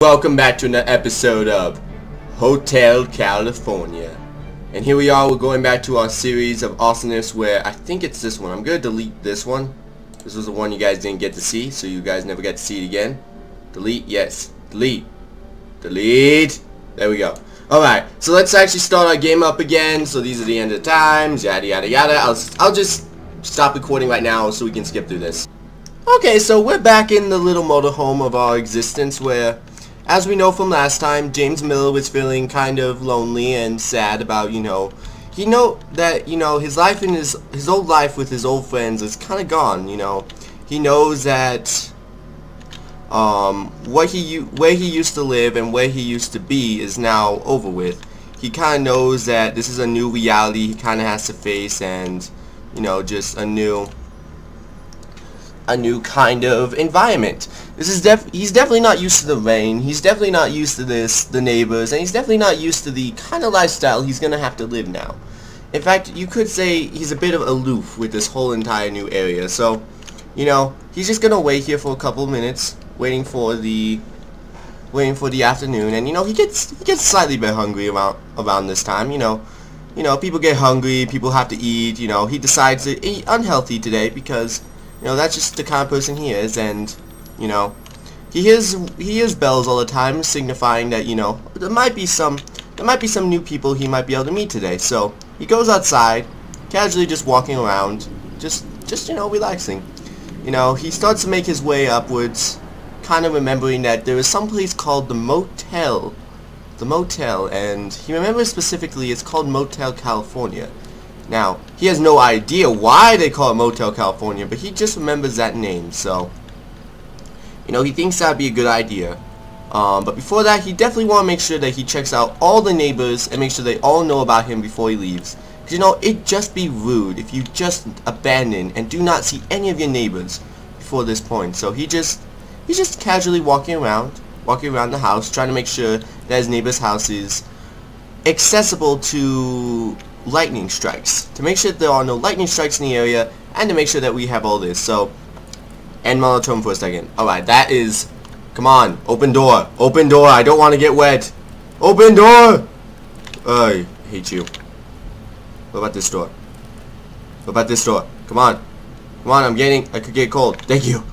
Welcome back to another episode of Hotel California. And here we are, we're going back to our series of awesomeness where I think it's this one. I'm going to delete this one. This was the one you guys didn't get to see, so you guys never get to see it again. Delete, yes. Delete. Delete. There we go. Alright, so let's actually start our game up again. So these are the end of the times, yada yada yada. I'll, I'll just stop recording right now so we can skip through this. Okay, so we're back in the little motorhome of our existence where as we know from last time, James Miller was feeling kind of lonely and sad about, you know, he know that, you know, his life in his, his old life with his old friends is kind of gone, you know. He knows that, um, what he, where he used to live and where he used to be is now over with. He kind of knows that this is a new reality he kind of has to face and, you know, just a new, a new kind of environment. This is def he's definitely not used to the rain. He's definitely not used to this, the neighbors, and he's definitely not used to the kind of lifestyle he's gonna have to live now. In fact, you could say he's a bit of aloof with this whole entire new area. So, you know, he's just gonna wait here for a couple minutes, waiting for the waiting for the afternoon, and you know he gets he gets slightly bit hungry around around this time. You know, you know people get hungry, people have to eat. You know, he decides to eat unhealthy today because you know, that's just the kind of person he is, and, you know, he hears, he hears bells all the time, signifying that, you know, there might be some, there might be some new people he might be able to meet today, so he goes outside, casually just walking around, just, just, you know, relaxing. You know, he starts to make his way upwards, kind of remembering that there is some place called the Motel, the Motel, and he remembers specifically it's called Motel California. Now, he has no idea why they call it Motel California, but he just remembers that name, so... You know, he thinks that'd be a good idea. Um, but before that, he definitely want to make sure that he checks out all the neighbors and make sure they all know about him before he leaves. Because, you know, it'd just be rude if you just abandon and do not see any of your neighbors before this point. So he just, he's just casually walking around, walking around the house, trying to make sure that his neighbor's house is accessible to lightning strikes. To make sure there are no lightning strikes in the area and to make sure that we have all this. So end monotone for a second. Alright that is come on open door open door I don't want to get wet. Open door! I hate you. What about this door? What about this door? Come on. Come on I'm getting I could get cold. Thank you.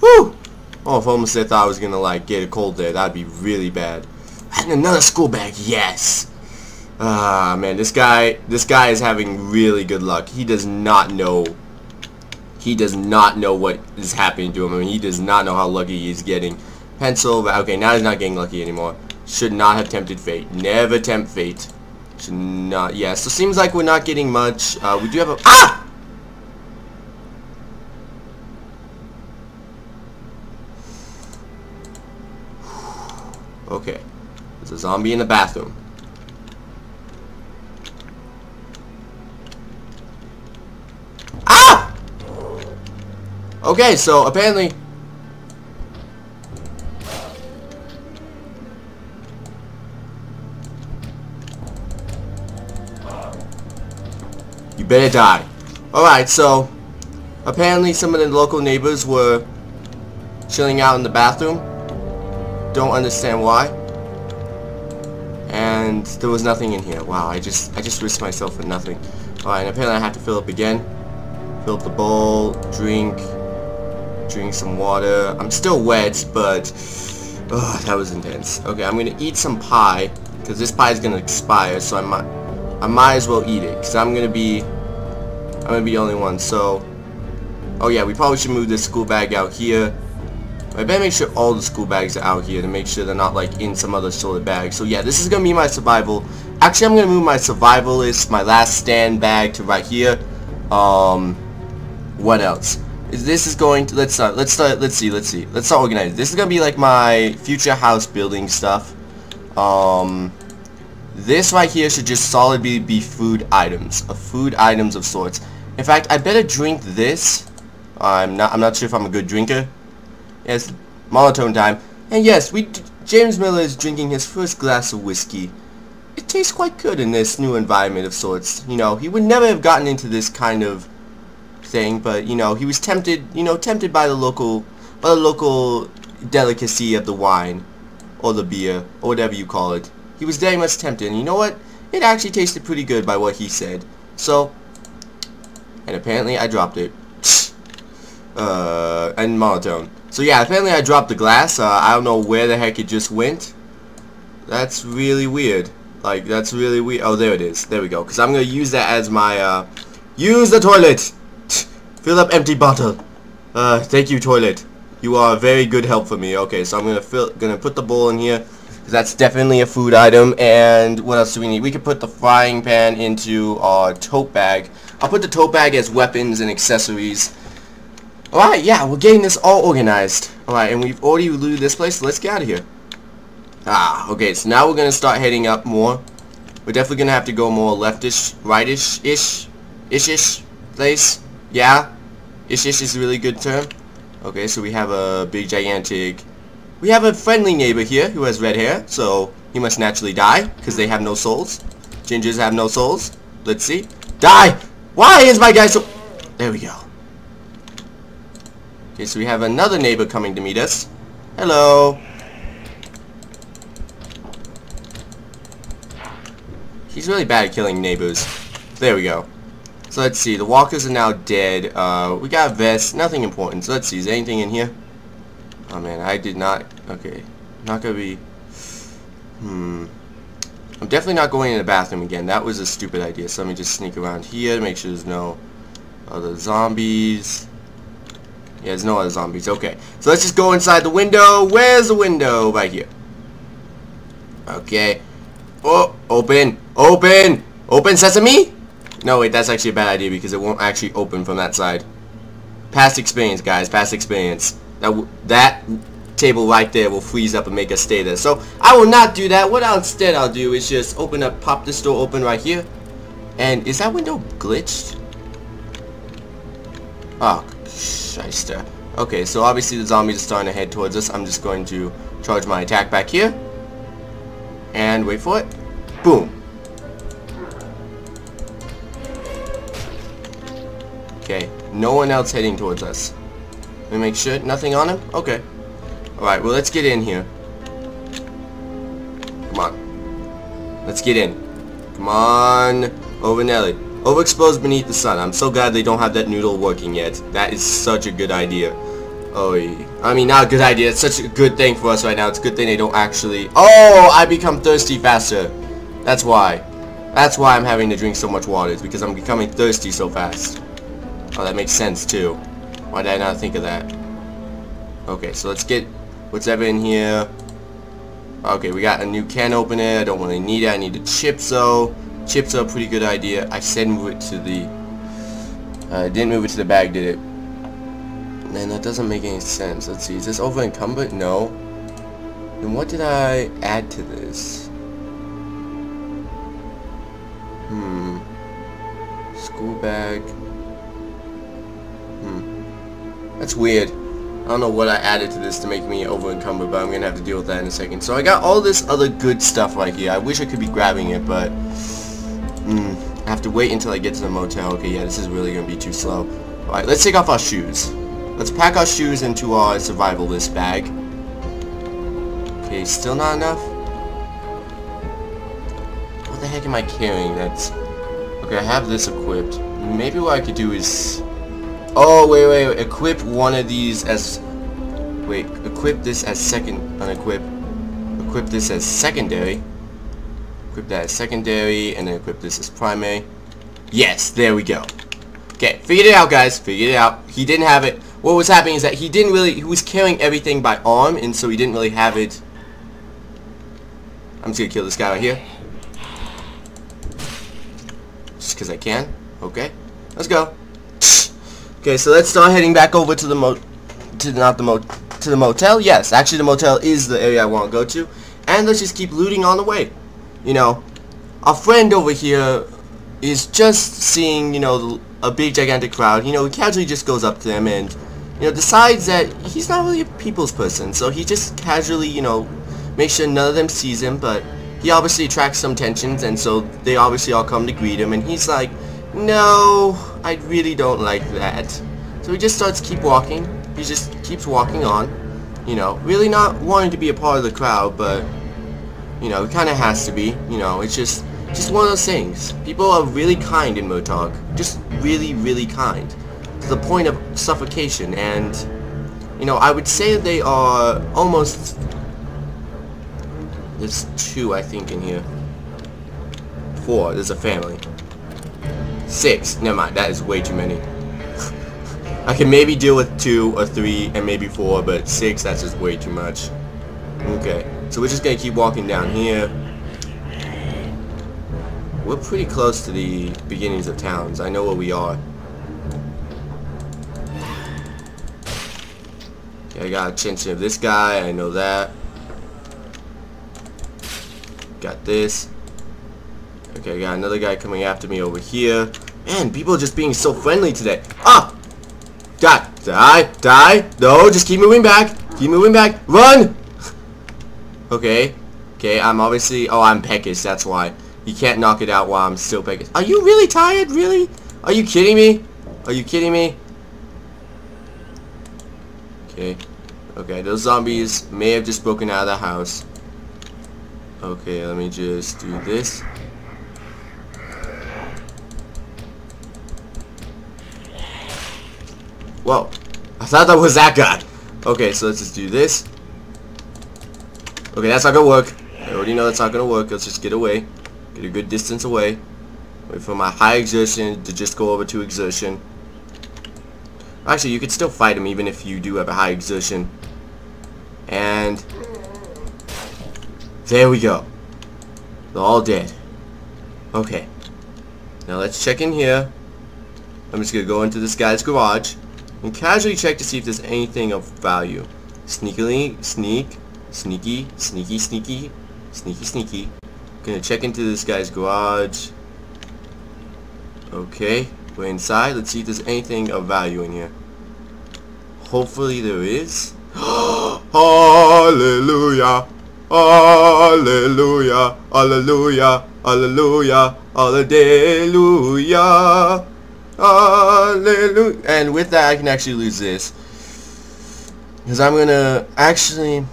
Woo! Oh, if almost I thought I was gonna like get a cold there, that'd be really bad. And another school bag, yes. Ah, man, this guy, this guy is having really good luck. He does not know, he does not know what is happening to him. I mean, he does not know how lucky he's getting. Pencil, okay, now he's not getting lucky anymore. Should not have tempted fate. Never tempt fate. Should not, yeah, so seems like we're not getting much. Uh, we do have a, ah! Okay, there's a zombie in the bathroom. Okay, so apparently... You better die. Alright, so... Apparently some of the local neighbors were chilling out in the bathroom. Don't understand why. And there was nothing in here. Wow, I just I just risked myself for nothing. Alright, and apparently I have to fill up again. Fill up the bowl, drink, drink some water. I'm still wet, but oh, that was intense. Okay, I'm gonna eat some pie because this pie is gonna expire, so I might I might as well eat it because I'm gonna be I'm gonna be the only one. So, oh yeah, we probably should move this school bag out here. I better make sure all the school bags are out here to make sure they're not like in some other sorted bag. So yeah, this is gonna be my survival. Actually, I'm gonna move my survivalist, my last stand bag to right here. Um, what else? This is going to let's start let's start let's see let's see. Let's start organizing. This is gonna be like my future house building stuff. Um this right here should just solidly be food items of food items of sorts. In fact I better drink this. I'm not I'm not sure if I'm a good drinker. Yes monotone time. And yes we James Miller is drinking his first glass of whiskey. It tastes quite good in this new environment of sorts. You know he would never have gotten into this kind of thing, but you know, he was tempted, you know, tempted by the local, by the local delicacy of the wine, or the beer, or whatever you call it. He was very much tempted, and you know what? It actually tasted pretty good by what he said. So, and apparently I dropped it. uh, and monotone. So yeah, apparently I dropped the glass. Uh, I don't know where the heck it just went. That's really weird. Like, that's really weird. Oh, there it is. There we go. Because I'm going to use that as my, uh, use the toilet! Fill up empty bottle. Uh, thank you, toilet. You are a very good help for me. Okay, so I'm to fill, to put the bowl in here. Because that's definitely a food item. And what else do we need? We could put the frying pan into our tote bag. I'll put the tote bag as weapons and accessories. Alright, yeah, we're getting this all organized. Alright, and we've already looted this place, so let's get out of here. Ah, okay, so now we're going to start heading up more. We're definitely going to have to go more leftish, rightish-ish, ish-ish place. Yeah, ish-ish is a really good term. Okay, so we have a big, gigantic... We have a friendly neighbor here who has red hair, so he must naturally die, because they have no souls. Gingers have no souls. Let's see. Die! Why is my guy so... There we go. Okay, so we have another neighbor coming to meet us. Hello. He's really bad at killing neighbors. There we go. So let's see, the walkers are now dead. Uh, we got vests, nothing important. So let's see, is anything in here? Oh man, I did not, okay. Not gonna be, hmm. I'm definitely not going in the bathroom again. That was a stupid idea. So let me just sneak around here to make sure there's no other zombies. Yeah, there's no other zombies. Okay. So let's just go inside the window. Where's the window? Right here. Okay. Oh, open. Open! Open sesame? No, wait, that's actually a bad idea because it won't actually open from that side. Past experience, guys. Past experience. That, that table right there will freeze up and make us stay there. So, I will not do that. What I'll, instead I'll do is just open up, pop this door open right here. And is that window glitched? Oh, shyster. Okay, so obviously the zombies are starting to head towards us. I'm just going to charge my attack back here. And wait for it. Boom. Okay, no one else heading towards us. Let me make sure. Nothing on him? Okay. Alright, well let's get in here. Come on. Let's get in. Come on. Over Nelly. Overexposed beneath the sun. I'm so glad they don't have that noodle working yet. That is such a good idea. Oh, I mean, not a good idea. It's such a good thing for us right now. It's a good thing they don't actually... Oh, I become thirsty faster. That's why. That's why I'm having to drink so much water. It's because I'm becoming thirsty so fast. Oh, that makes sense, too. Why did I not think of that? Okay, so let's get what's ever in here. Okay, we got a new can opener. I don't really need it. I need a chips, though. Chips are a pretty good idea. I said move it to the... I uh, didn't move it to the bag, did it? Man, that doesn't make any sense. Let's see. Is this over encumbered? No. Then what did I add to this? Hmm. School bag. That's weird. I don't know what I added to this to make me over encumbered, but I'm gonna have to deal with that in a second. So I got all this other good stuff right here. I wish I could be grabbing it, but Hmm. I have to wait until I get to the motel. Okay, yeah, this is really going to be too slow. Alright, let's take off our shoes. Let's pack our shoes into our survivalist bag. Okay, still not enough? What the heck am I carrying? That's... Okay, I have this equipped. Maybe what I could do is... Oh, wait, wait, wait. Equip one of these as... Wait, equip this as second... Unequip. Equip this as secondary. Equip that as secondary, and then equip this as primary. Yes, there we go. Okay, figured it out, guys. Figured it out. He didn't have it. What was happening is that he didn't really, he was carrying everything by arm, and so he didn't really have it. I'm just gonna kill this guy right here. Just because I can. Okay, let's go. Okay, so let's start heading back over to the mo, to not the mo, to the motel. Yes, actually the motel is the area I want to go to, and let's just keep looting on the way. You know, our friend over here is just seeing, you know, a big gigantic crowd, you know, he casually just goes up to them and, you know, decides that he's not really a people's person, so he just casually, you know, makes sure none of them sees him, but he obviously attracts some tensions, and so they obviously all come to greet him, and he's like, no, I really don't like that. So he just starts keep walking, he just keeps walking on, You know, really not wanting to be a part of the crowd, but, you know, it kind of has to be. You know, it's just, just one of those things. People are really kind in Motog. Just really, really kind. To the point of suffocation, and, you know, I would say they are almost... There's two, I think, in here. Four. There's a family. Six. Never mind. That is way too many. I can maybe deal with two or three and maybe four, but six, that's just way too much. Okay. So we're just going to keep walking down here. We're pretty close to the beginnings of towns. I know where we are. Okay, I got attention of this guy. I know that. Got this. Okay, I got another guy coming after me over here. Man, people are just being so friendly today. Ah! Die! Die! Die! No, just keep moving back! Keep moving back! Run! okay. Okay, I'm obviously... Oh, I'm Peckish, that's why. You can't knock it out while I'm still Peckish. Are you really tired? Really? Are you kidding me? Are you kidding me? Okay. Okay, those zombies may have just broken out of the house. Okay, let me just do this. Whoa. I thought that was that guy. Okay, so let's just do this. Okay, that's not gonna work. I already know that's not gonna work. Let's just get away. Get a good distance away. Wait for my high exertion to just go over to exertion. Actually, you could still fight him even if you do have a high exertion. And... There we go. They're all dead. Okay. Now let's check in here. I'm just gonna go into this guy's garage and casually check to see if there's anything of value. Sneakily, sneak, sneaky, sneaky, sneaky, sneaky, sneaky. Gonna check into this guy's garage. Okay, we're inside. Let's see if there's anything of value in here. Hopefully there is. Hallelujah! Hallelujah! Hallelujah! Hallelujah! Hallelujah! Hallelujah. And with that, I can actually lose this. Because I'm going to actually...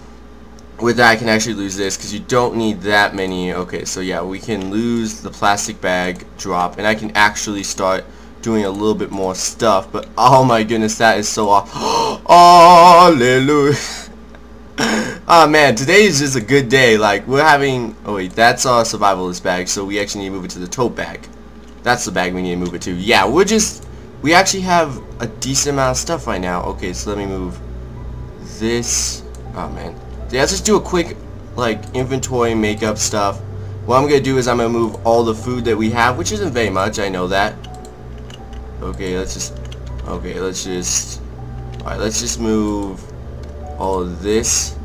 With that, I can actually lose this because you don't need that many. Okay, so yeah, we can lose the plastic bag drop. And I can actually start doing a little bit more stuff. But oh my goodness, that is so off. Hallelujah. oh man, today is just a good day. Like, we're having... Oh wait, that's our survivalist bag. So we actually need to move it to the tote bag. That's the bag we need to move it to. Yeah, we're just... We actually have a decent amount of stuff right now. Okay, so let me move this. Oh, man. Yeah, let's just do a quick, like, inventory makeup stuff. What I'm going to do is I'm going to move all the food that we have, which isn't very much, I know that. Okay, let's just... Okay, let's just... Alright, let's just move all this.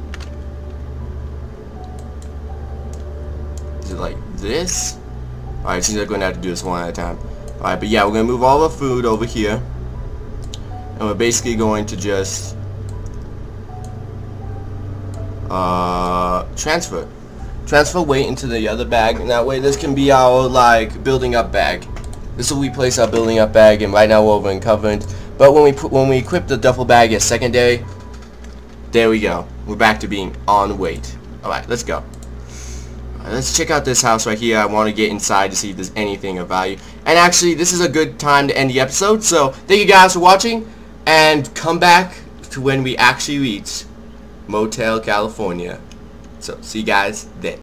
Is it like this? Alright, seems like we're going to have to do this one at a time. Alright, but yeah, we're going to move all the food over here. And we're basically going to just... Uh, transfer. Transfer weight into the other bag, and that way this can be our, like, building up bag. This will replace our building up bag, and right now we're over encumbered. But when we put, when we equip the duffel bag as secondary, there we go. We're back to being on weight. Alright, let's go. Uh, let's check out this house right here. I want to get inside to see if there's anything of value. And actually, this is a good time to end the episode. So, thank you guys for watching. And come back to when we actually reach Motel California. So, see you guys then.